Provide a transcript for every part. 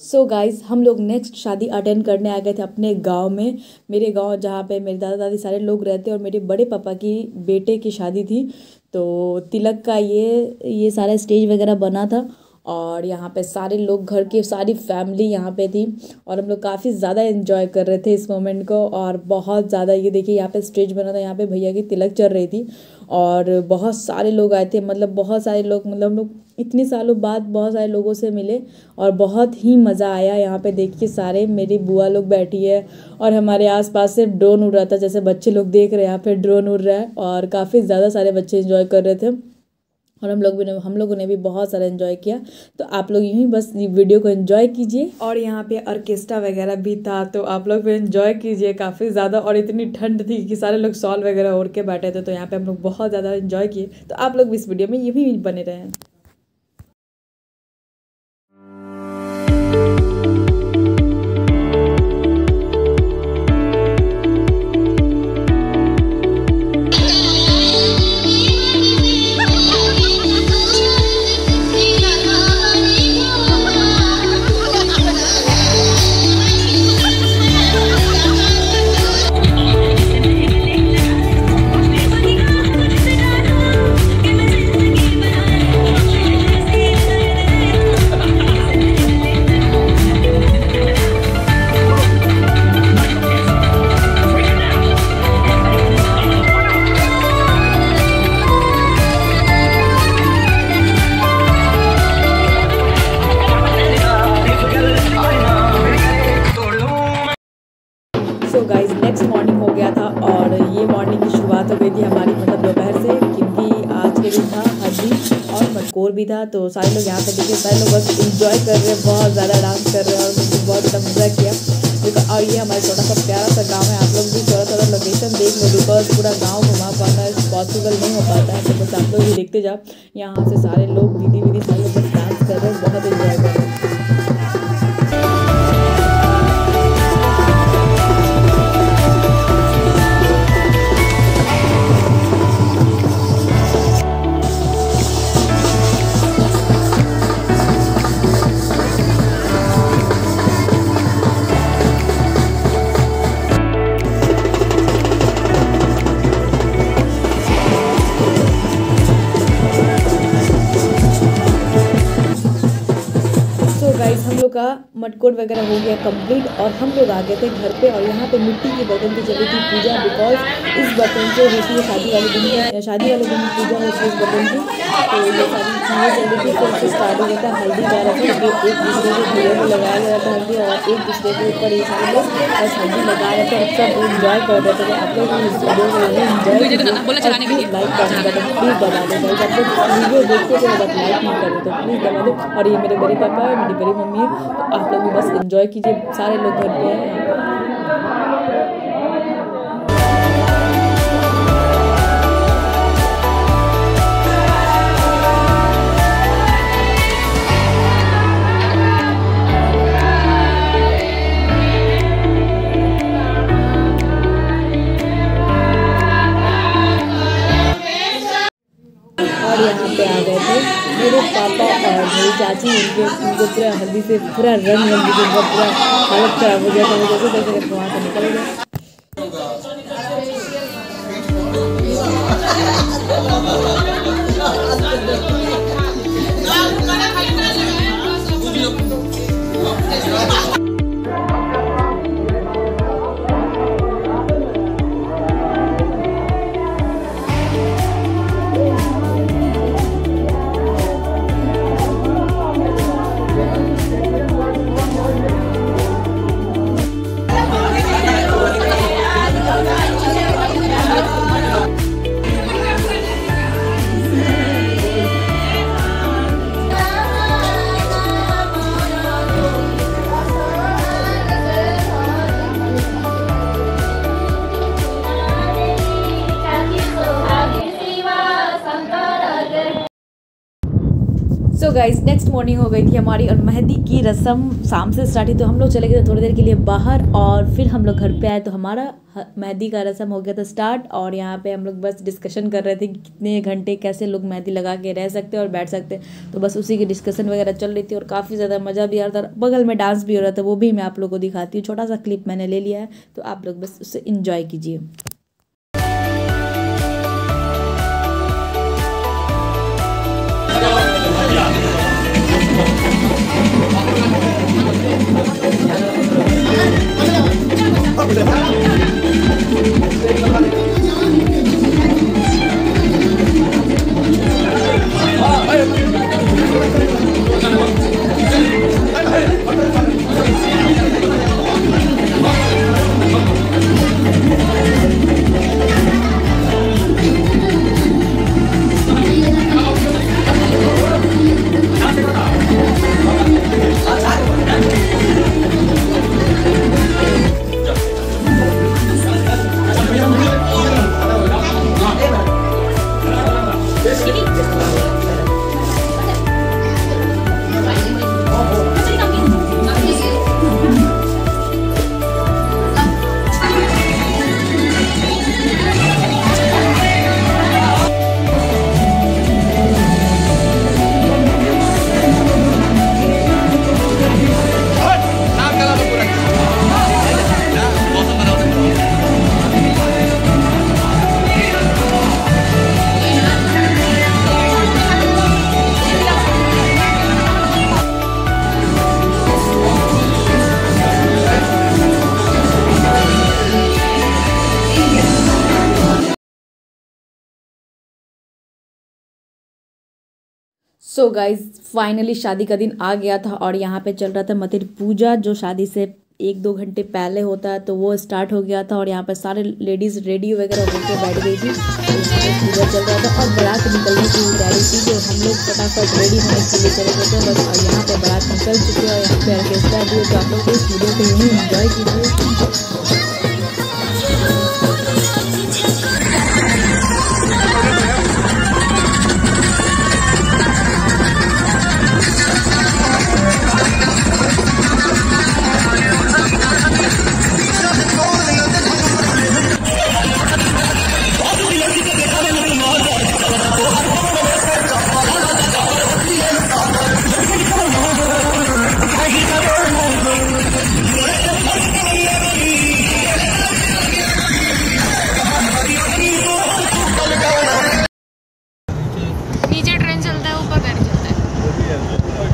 सो so guys हम लोग next शादी अटेंड करने आ गए थे अपने गाँव में। मेरे गाँव जहाँ पे मेरे दादा दादी सारे लोग रहते और मेरे बड़े पापा की, बेटे की शादी थी। तो तिलक का ये ये सारा स्टेज वगैरह बना था और यहाँ पे सारे लोग, घर की सारी फैमिली यहाँ पे थी और हम लोग काफ़ी ज़्यादा इन्जॉय कर रहे थे इस मोमेंट को और बहुत ज़्यादा। ये देखिए यहाँ पे स्टेज बना था, यहाँ पे भैया की तिलक चल रही थी और बहुत सारे लोग आए थे मतलब बहुत सारे लोग मतलब लोग इतने सालों बाद बहुत सारे लोगों से मिले और बहुत ही मज़ा आया यहाँ पे के सारे। मेरी बुआ लोग बैठी है और हमारे आसपास से ड्रोन उड़ रहा था, जैसे बच्चे लोग देख रहे हैं, यहाँ पे ड्रोन उड़ रहा है और काफ़ी ज़्यादा सारे बच्चे इन्जॉय कर रहे थे। और हम लोग भी हम लोगों ने भी बहुत सारा इन्जॉय किया। तो आप लोग यूँ ही बस वीडियो को इन्जॉय कीजिए। और यहाँ पे ऑर्केस्ट्रा वगैरह भी था तो आप लोग भी इन्जॉय कीजिए काफ़ी ज़्यादा। और इतनी ठंड थी कि सारे लोग सॉल वगैरह ओढ़ के बैठे थे तो यहाँ पे हम लोग बहुत ज़्यादा इन्जॉय किए। तो आप लोग भी इस वीडियो में यूँ ही बने रहे। और भी था तो सारे लोग यहाँ पे देखिए सारे लोग बस इंजॉय कर रहे हैं, बहुत ज़्यादा डांस कर रहे हैं और मुझे बहुत मज़ा किया। बिकॉज़ और ये हमारा छोटा सा प्यारा सा गाँव है, आप लोग भी थोड़ा थोड़ा लोकेशन देख लो बिकॉज़ पूरा गाँव घुमा पाता है पॉसिबल नहीं हो पाता है तो बस आप लोग भी देखते जाओ। यहाँ से सारे लोग दीदी वीदी सारे लोग डांस कर रहे हैं, बहुत इंजॉय कर रहे हैं। का मटकोट वगैरह हो गया कंप्लीट और हम लोग आ गए थे घर पे और यहाँ पे मिट्टी के बर्तन की चली थी पूजा बिकॉज़ इस बर्तन से होती है शादी वाले दिन शादी वाले दिन पूजा होती है इस बर्तन की। तो ये सारी चीज़ें चल रही थी स्टार्ट हो गया था हल्दी जा रहा था एक दूसरे के घोड़े को लगाया गया था हल्दी और एक दूसरे के ऊपर ये सारे लोग बस हल्दी लगा रहे थे और सब इन्जॉय कर रहे थे तो आप लोग इस वीडियो को इन्जॉय प्लीज़ लाइक करने का प्लीज़ दबा दो गाइस आप लोग वीडियो देखते थे बट लाइक नहीं कर तो प्लीज़ दबा दो और ये मेरे बड़े पापा है मेरी बड़ी मम्मी है। तो आप लोग भी बस इन्जॉय कीजिए। सारे लोग घर पे हैं। पूरा हल्दी से पूरा रंग उनका पूरा हालत खराब हो गया था वहाँ से निकल गए सो गाइज़ नेक्स्ट मॉर्निंग हो गई थी हमारी और मेहंदी की रस्म शाम से स्टार्ट हुई तो हम लोग चले गए थे थोड़ी देर के लिए बाहर और फिर हम लोग घर पे आए तो हमारा मेहंदी का रस्म हो गया था स्टार्ट और यहाँ पे हम लोग बस डिस्कशन कर रहे थे कि कितने घंटे कैसे लोग मेहंदी लगा के रह सकते और बैठ सकते तो बस उसी की डिस्कशन वगैरह चल रही थी और काफ़ी ज़्यादा मज़ा भी आ रहा था। बगल में डांस भी हो रहा था, वो भी मैं आप लोग को दिखाती हूँ, छोटा सा क्लिप मैंने ले लिया है तो आप लोग बस उससे इन्जॉय कीजिए। Come. सो गाइज़ फाइनली शादी का दिन आ गया था और यहाँ पे चल रहा था मतिर पूजा, जो शादी से एक दो घंटे पहले होता है तो वो स्टार्ट हो गया था और यहाँ पर सारे लेडीज़ रेडी वगैरह होकर बैठ गई थी। पूजा चल रहा था और बारात निकलने की तैयारी थी जो हम लोग फटाफट रेडी होने के लिए चले गए थे, बस और यहाँ पर बारात निकल चुके हैं और यहाँ पे ऑर्केस्ट्रा भी तो आप लोग इस वीडियो को यूँ इन्जॉय कीजिए। ऊपर गाड़ी चलता है।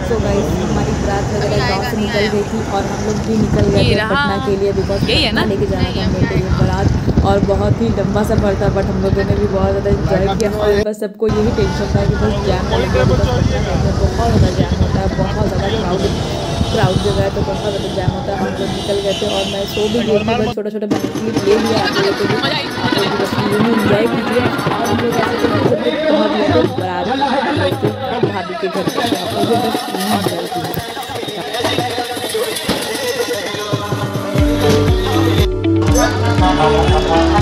सो गाइस हमारी बारात वगैरह गाँव से निकल गई थी और हम लोग भी निकल गए थे पटना के लिए बिकॉज़ यही है ना? लेके जाना था नहीं, हम लोग को ये बारात और बहुत ही लंबा सफ़र था बट हम लोगों ने भी बहुत ज़्यादा इंजॉय किया। और बस सबको यही टेंशन था कि बस जैम बहुत ज़्यादा जैम होता है बहुत ज़्यादा क्राउड क्राउड जगह है तो बहुत ज़्यादा जैम होता है। हम लोग निकल गए थे और मैं सो भी गई थी बस छोटा छोटा मैंने क्लिप ले लिया आप लोगों को भी आप लोग इंजॉय कीजिए और हम लोग ऐसे गए थे बारात के भाभी के घर पे आप लोग भी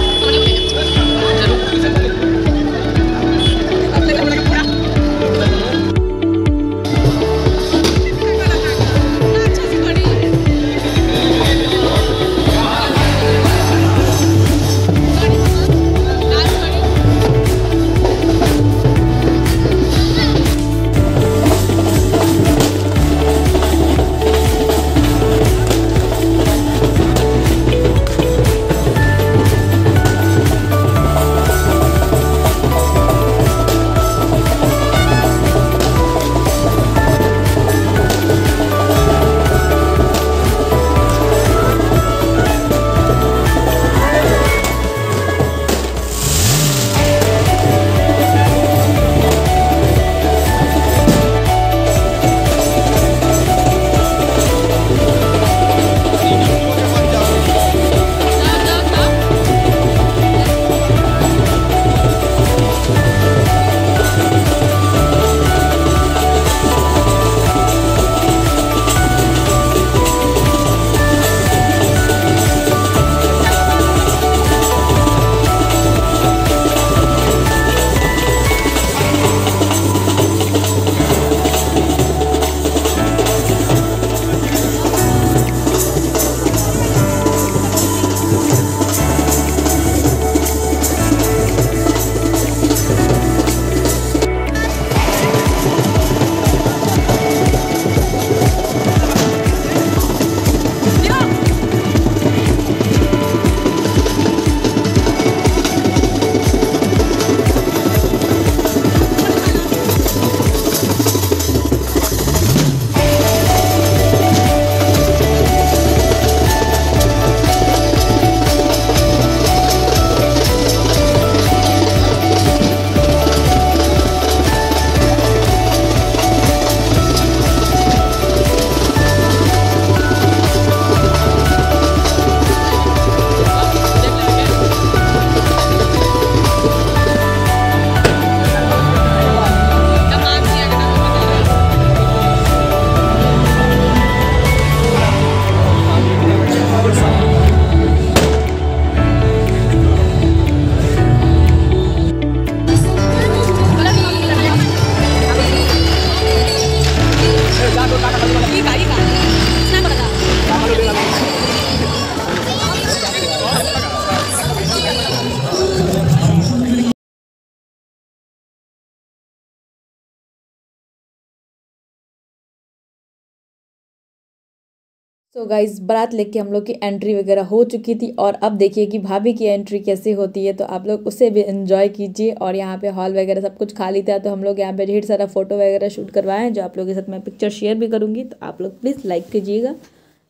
सो गाइज़ बारात लेके हम लोग की एंट्री वगैरह हो चुकी थी और अब देखिए कि भाभी की एंट्री कैसे होती है तो आप लोग उसे भी इन्जॉय कीजिए और यहाँ पे हॉल वगैरह सब कुछ खाली था तो हम लोग यहाँ पे ढेर सारा फ़ोटो वगैरह शूट करवाएँ जो आप लोगों के साथ मैं पिक्चर शेयर भी करूँगी तो आप लोग प्लीज़ लाइक कीजिएगा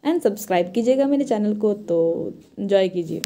एंड सब्सक्राइब कीजिएगा मेरे चैनल को तो इन्जॉय कीजिए।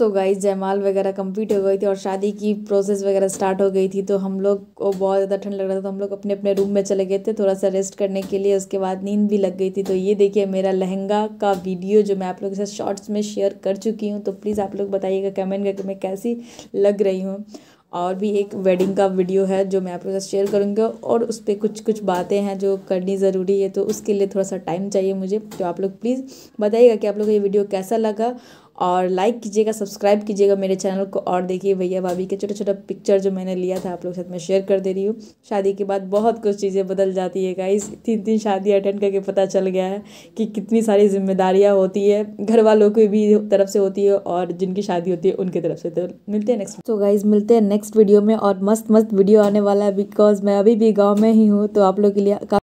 सो गाइस जयमाल वगैरह कंप्लीट हो गई थी और शादी की प्रोसेस वगैरह स्टार्ट हो गई थी तो हम लोग को बहुत ज़्यादा ठंड लग रहा था तो हम लोग अपने अपने रूम में चले गए थे, थोड़ा सा रेस्ट करने के लिए, उसके बाद नींद भी लग गई थी। तो ये देखिए मेरा लहंगा का वीडियो जो मैं आप लोगों के साथ शॉर्ट्स में शेयर कर चुकी हूँ तो प्लीज़ आप लोग बताइएगा कमेंट करके मैं कैसी लग रही हूँ। और भी एक वेडिंग का वीडियो है जो मैं आप लोगों के साथ शेयर करूँगी और उस पर कुछ कुछ बातें हैं जो करनी ज़रूरी है तो उसके लिए थोड़ा सा टाइम चाहिए मुझे तो आप लोग प्लीज़ बताइएगा कि आप लोग को ये वीडियो कैसा लगा और लाइक कीजिएगा सब्सक्राइब कीजिएगा मेरे चैनल को। और देखिए भैया भाभी के छोटा छोटा पिक्चर जो मैंने लिया था, आप लोग के साथ मैं शेयर कर दे रही हूँ। शादी के बाद बहुत कुछ चीज़ें बदल जाती है गाइस तीन तीन शादी अटेंड करके पता चल गया है कि कितनी सारी जिम्मेदारियाँ होती है। घर वालों की भी तरफ़ से होती है और जिनकी शादी होती है, उनकी तरफ़ से। तो मिलते हैं नेक्स्ट तो गाइज़ मिलते हैं नेक्स्ट वीडियो में और मस्त मस्त वीडियो आने वाला है बिकॉज़ मैं अभी भी गाँव में ही हूँ तो आप लोग के लिए